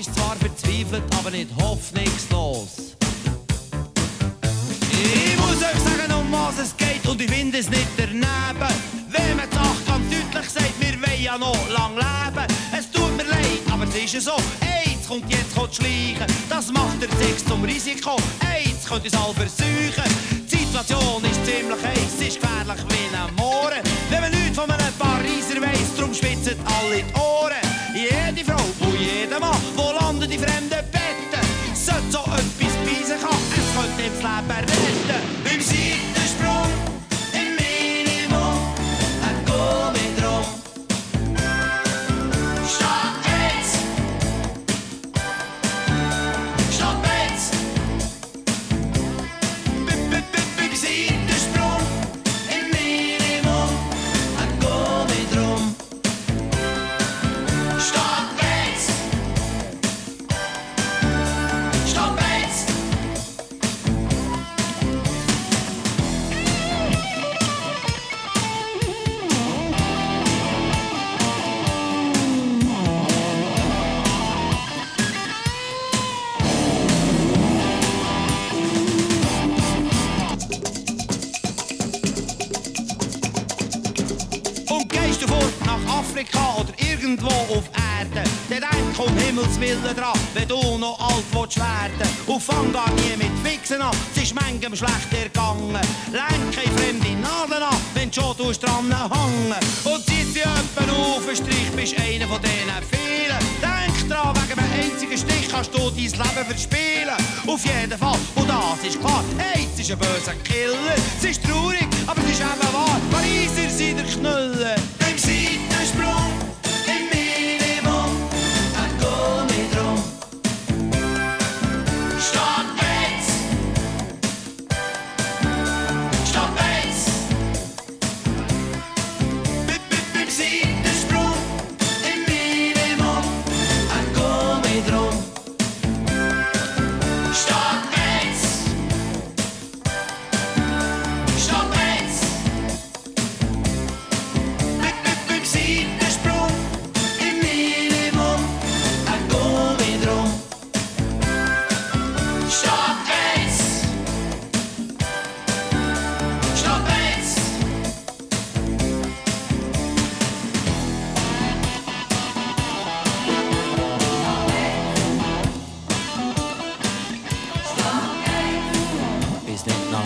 ist zwar verzweifelt, aber nicht hoffnungslos. Ich muss euch sagen, um was es geht und ich finde es nicht daneben. Wenn man die Sache ganz deutlich sagt, wir wollen ja noch lang leben. Es tut mir leid, aber es ist ja so. AIDS kommt jetzt kommt schleichen, das macht der Sex zum Risiko. AIDS könnte uns all verseuchen. Die Situation ist ziemlich heiß, ist gefährlich wie ein Mohren. Wenn man nichts von einem Pariser weiss, drum schwitzen alle die Ohren. Jede Frau und jeder Mann, wo landen die fremden Betten, sollte so etwas sich haben, es könnte ihm das Leben retten. Beim Seitensprung Und gehst du fort nach Afrika oder irgendwo auf Erde, dann denk um Himmels Willen dran, wenn du noch alt willst werden. Und fang gar nie mit Fixen an, es ist manchem schlecht ergangen. Lenk keine fremde Nadeln an, wenn du schon tust dran hängen. Und ziehst sie jemanden auf den Strich, bist einer von denen vielen. Denk dran, wegen einem einzigen Stich kannst du dein Leben verspielen. Auf jeden Fall, und das ist klar, AIDS ist ein böser Killer. Es ist traurig, aber es ist eben wahr,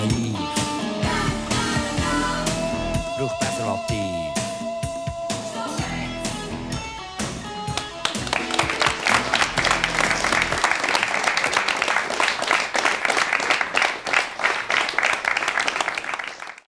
Bist